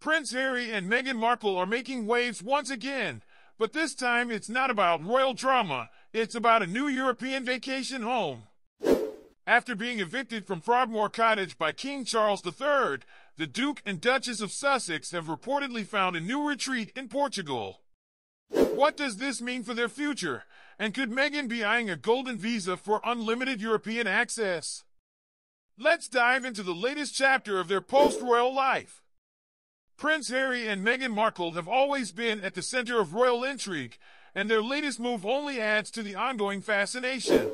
Prince Harry and Meghan Markle are making waves once again, but this time it's not about royal drama, it's about a new European vacation home. After being evicted from Frogmore Cottage by King Charles III, the Duke and Duchess of Sussex have reportedly found a new retreat in Portugal. What does this mean for their future? And could Meghan be eyeing a golden visa for unlimited European access? Let's dive into the latest chapter of their post-royal life. Prince Harry and Meghan Markle have always been at the center of royal intrigue, and their latest move only adds to the ongoing fascination.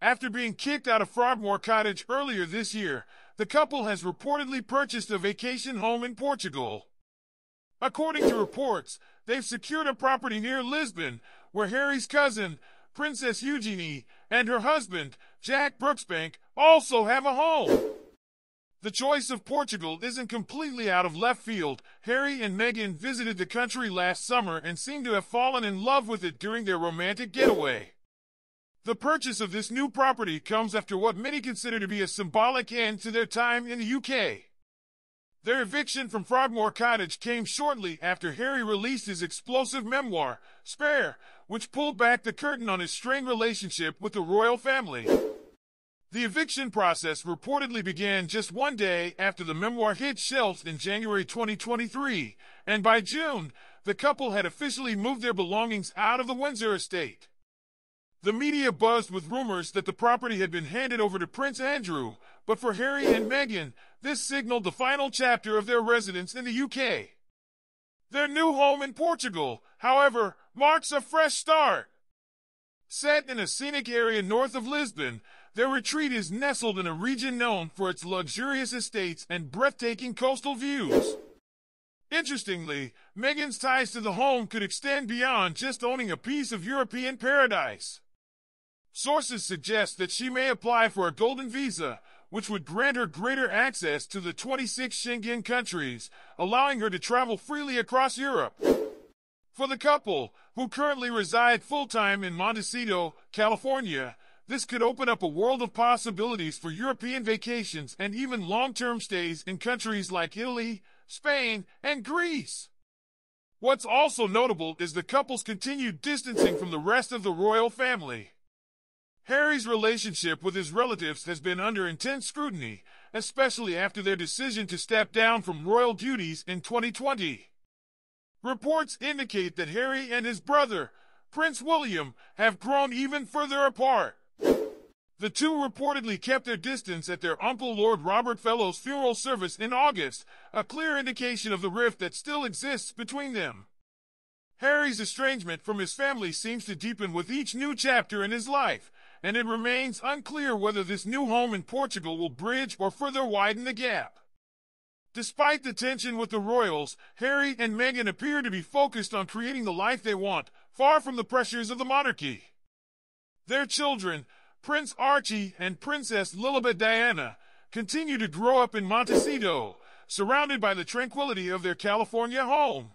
After being kicked out of Frogmore Cottage earlier this year, the couple has reportedly purchased a vacation home in Portugal. According to reports, they've secured a property near Lisbon, where Harry's cousin, Princess Eugenie, and her husband, Jack Brooksbank, also have a home. The choice of Portugal isn't completely out of left field. Harry and Meghan visited the country last summer and seem to have fallen in love with it during their romantic getaway. The purchase of this new property comes after what many consider to be a symbolic end to their time in the UK. Their eviction from Frogmore Cottage came shortly after Harry released his explosive memoir, Spare, which pulled back the curtain on his strained relationship with the royal family. The eviction process reportedly began just one day after the memoir hit shelves in January 2023, and by June, the couple had officially moved their belongings out of the Windsor estate. The media buzzed with rumors that the property had been handed over to Prince Andrew, but for Harry and Meghan, this signaled the final chapter of their residence in the UK. Their new home in Portugal, however, marks a fresh start. Set in a scenic area north of Lisbon, their retreat is nestled in a region known for its luxurious estates and breathtaking coastal views. Interestingly, Meghan's ties to the home could extend beyond just owning a piece of European paradise. Sources suggest that she may apply for a golden visa, which would grant her greater access to the 26 Schengen countries, allowing her to travel freely across Europe. For the couple, who currently reside full-time in Montecito, California, this could open up a world of possibilities for European vacations and even long-term stays in countries like Italy, Spain, and Greece. What's also notable is the couple's continued distancing from the rest of the royal family. Harry's relationship with his relatives has been under intense scrutiny, especially after their decision to step down from royal duties in 2020. Reports indicate that Harry and his brother, Prince William, have grown even further apart. The two reportedly kept their distance at their Uncle Lord Robert Fellowes' funeral service in August, a clear indication of the rift that still exists between them. Harry's estrangement from his family seems to deepen with each new chapter in his life, and it remains unclear whether this new home in Portugal will bridge or further widen the gap. Despite the tension with the royals, Harry and Meghan appear to be focused on creating the life they want, far from the pressures of the monarchy. Their children, Prince Archie and Princess Lilibet Diana, continue to grow up in Montecito, surrounded by the tranquility of their California home.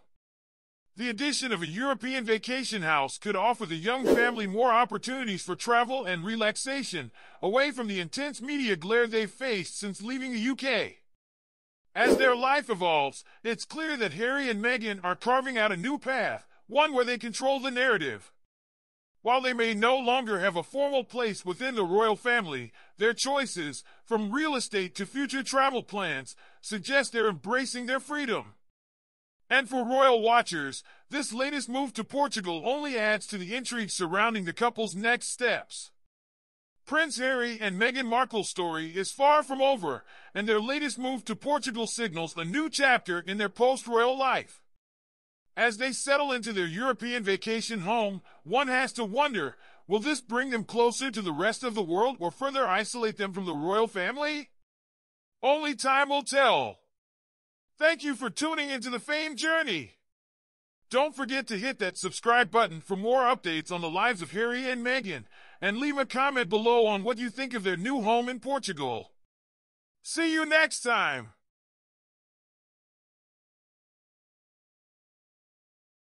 The addition of a European vacation house could offer the young family more opportunities for travel and relaxation, away from the intense media glare they've faced since leaving the UK. As their life evolves, it's clear that Harry and Meghan are carving out a new path, one where they control the narrative. While they may no longer have a formal place within the royal family, their choices, from real estate to future travel plans, suggest they're embracing their freedom. And for royal watchers, this latest move to Portugal only adds to the intrigue surrounding the couple's next steps. Prince Harry and Meghan Markle's story is far from over, and their latest move to Portugal signals a new chapter in their post-royal life. As they settle into their European vacation home, one has to wonder, will this bring them closer to the rest of the world or further isolate them from the royal family? Only time will tell. Thank you for tuning into the Fame Journey. Don't forget to hit that subscribe button for more updates on the lives of Harry and Meghan, and leave a comment below on what you think of their new home in Portugal. See you next time!